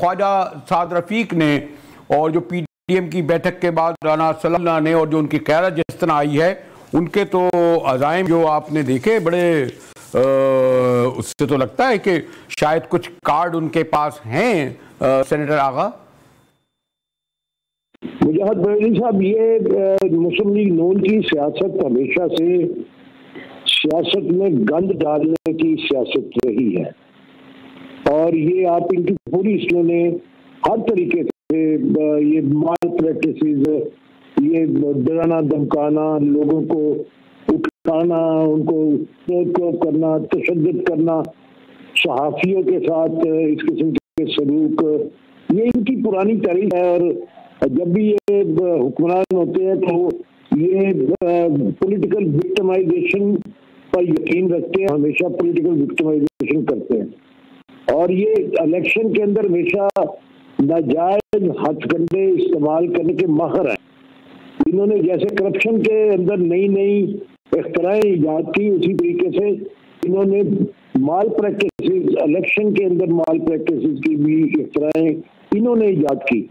خواجہ سعد رفیق نے اور جو پی ڈی ایم کی بیٹھک کے بعد رانا صلی اللہ نے اور جو ان کی قیادت جس طرح آئی ہے، ان کے تو عزائم جو آپ نے دیکھے، بڑے اس سے تو لگتا ہے کہ شاید کچھ کارڈ ان کے پاس ہیں سینیٹر آغا؟ مجاہد بریلی صاحب، یہ مسلم لیگ نون کی سیاست ہمیشہ سے سیاست میں گند ڈالنے کی سیاست رہی ہے۔ اور یہ آپ ان کی پوری اسلو نے ہر طریقے سے یہ مال پریکٹسز یہ ڈرانا دمکانا لوگوں کو اٹھانا، ان کو کرنا، تشدد کرنا، صحافیوں کے ساتھ اس قسم کے سلوک، یہ ان کی پرانی تاریخ ہے اور جب بھی یہ حکمران ہوتے ہیں تو یہ پولیٹیکل وکٹمائزیشن پر یقین رکھتے ہیں، ہمیشہ پولیٹیکل وکٹمائزیشن کرتے ہیں۔ اور یہ الیکشن کے اندر ہمیشہ ناجائز ہتھ کنڈے استعمال کرنے کے ماہر ہیں۔ انہوں نے جیسے کرپشن کے اندر نئی نئی اختراعیں ایجاد کی، اسی طریقے سے انہوں نے مال پریکٹسز الیکشن کے اندر مال پریکٹسز کی بھی اختراعیں انہوں نے ایجاد کی۔